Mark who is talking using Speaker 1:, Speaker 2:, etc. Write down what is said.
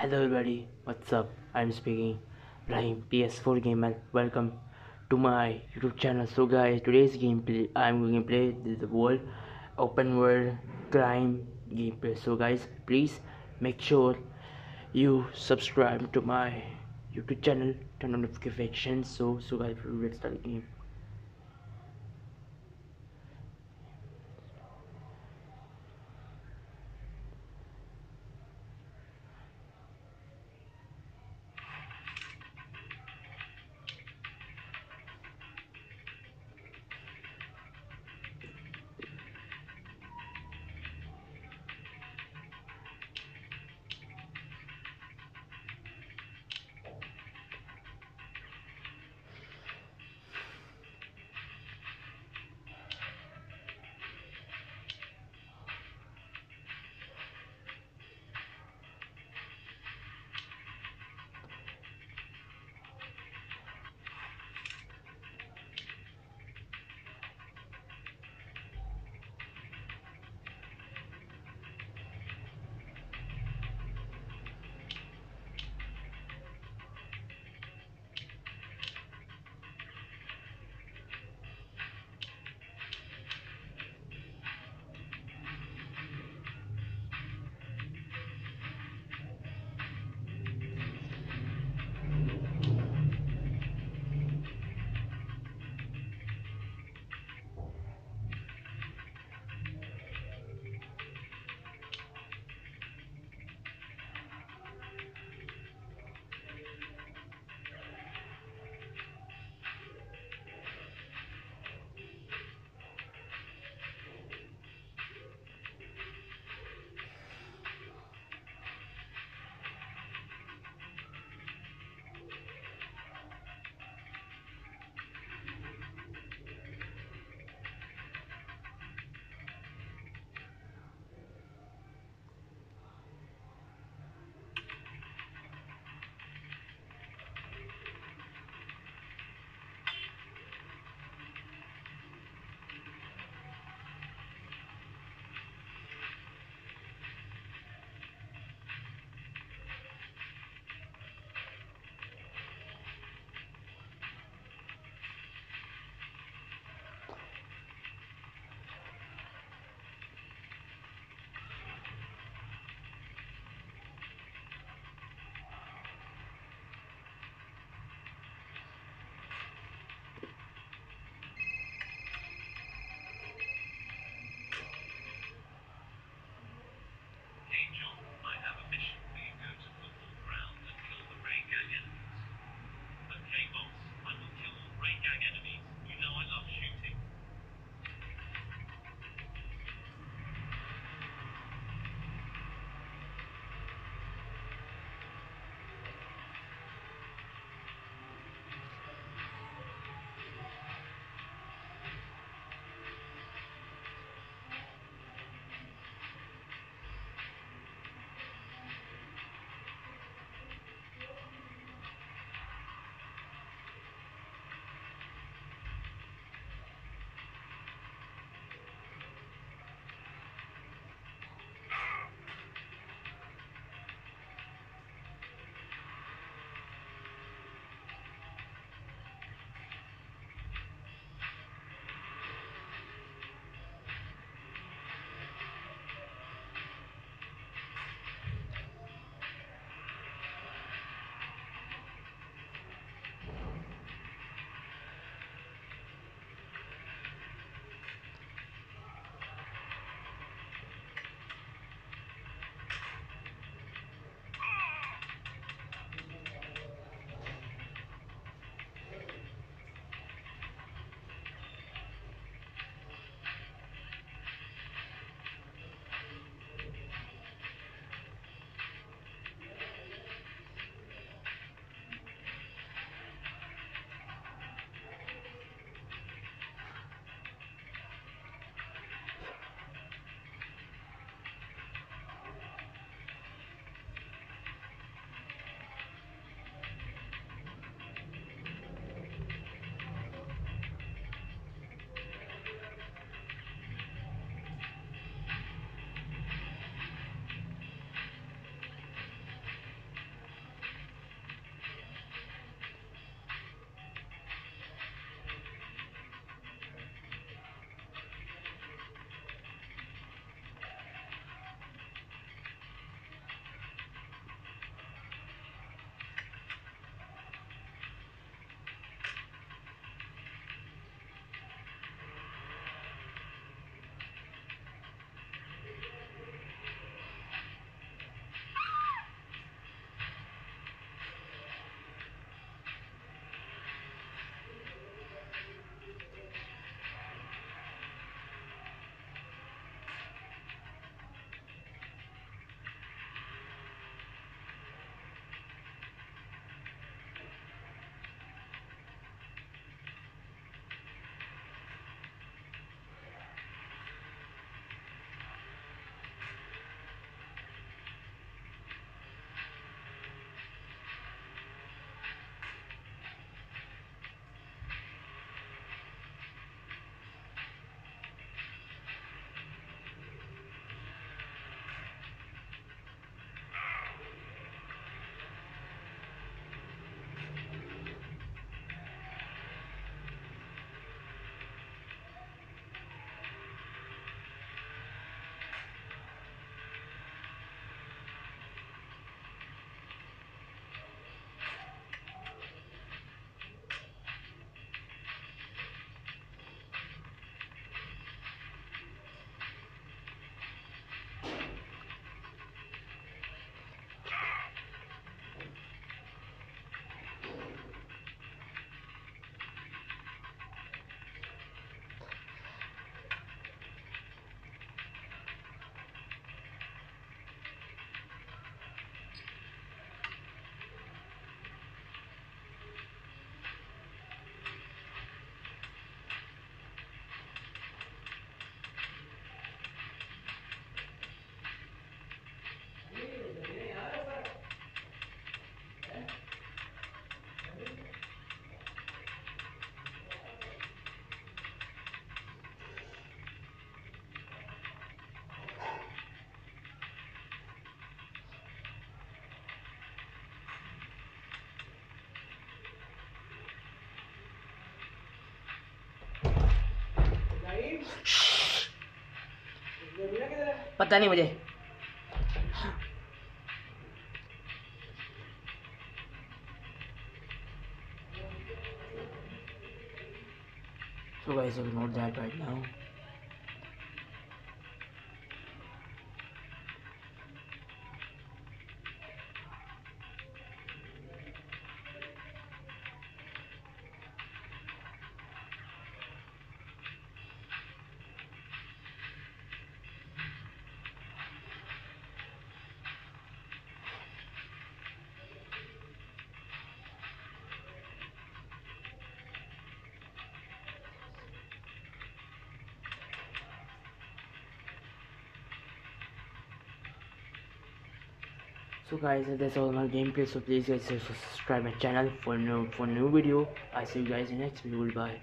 Speaker 1: Hello everybody, what's up? I'm speaking Rahim PS4 Gamer. Welcome to my YouTube channel. So guys, today's gameplay I'm going to play the world open world crime gameplay. So guys, please make sure you subscribe to my YouTube channel, turn on notifications. So so guys, let's start the game. पता नहीं मुझे। So guys, ignore that right now. So guys that's all my gameplay so please guys subscribe my channel for new for new video. I see you guys in next video. Bye